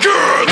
again!